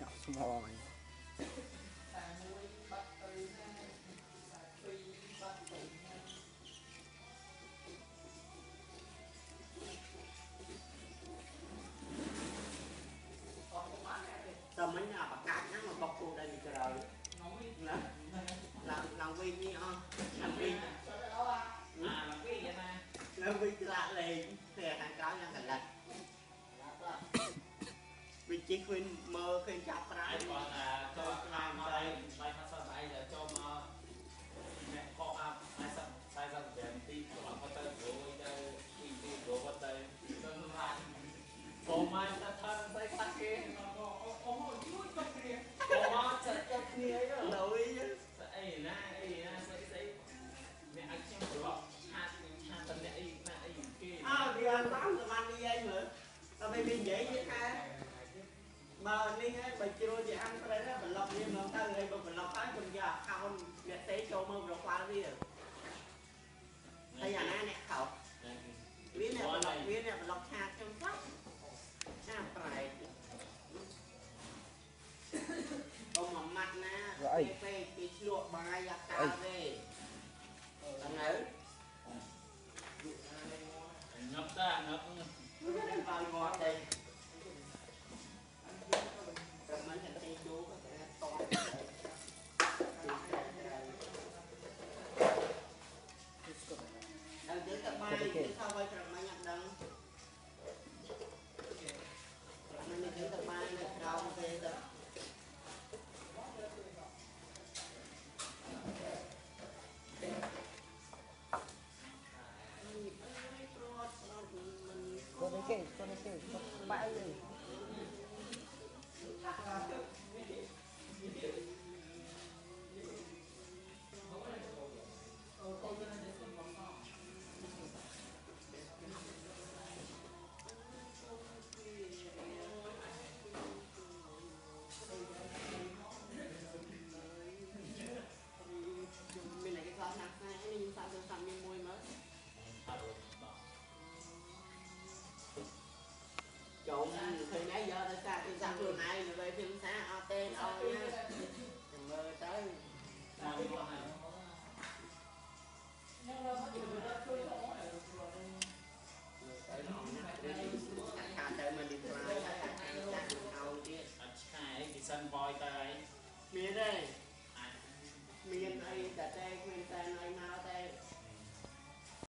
That's why. ជិះឃើញមើលឃើញចាប់ប្រា ai យ còn là cho làm ở đây bay phát sân bay là cho mà mẹ có à ai sân sai sân về tí của bạn có tên của đây đi đi của có tên tên là bộ mai ta thân tay khác kia ồ ồ chui trong kia bộ mai sẽ cho kia ấy rồi លុយ ấy na ấy na sẽ sẽ mẹ anh xem được hạt hạt tận mẹ ấy na ấy kia អើវាតាមសមាននេះឯងមើលតែមិននិយាយទេថា បើនេះឯងបើជ្រុលជាអានត្រូវណាប្លុកវាមកទៅហើយបើប្លុកហើយខ្ញុំយកអកោនអ្នកទេចូលមើលប្រូហ្វាល់វាហើយអាណាអ្នកខោវាអ្នកប្លុកវាអ្នកប្លុកឆាតខ្ញុំសោះឆាប្រែកអ៊ំមួយម៉ាត់ណាពេលពេកគេឆ្លក់បាយយ៉ាកាទេ Anh nữ ngập mình កូនគេ ក្រុមឃើញណាយកទៅសាគេសាខ្លួនឯងដើម្បីភីមសាអត់ទេអត់ណាចាំមើលទៅតាមមកហើយអ្នករត់ទៅជួយទៅអត់ទៅខាតទៅមកលីផ្លាយហើយអាចចាក់អោទៀតអត់ឆ្កែគេសិនបយទៅហើយមានទេ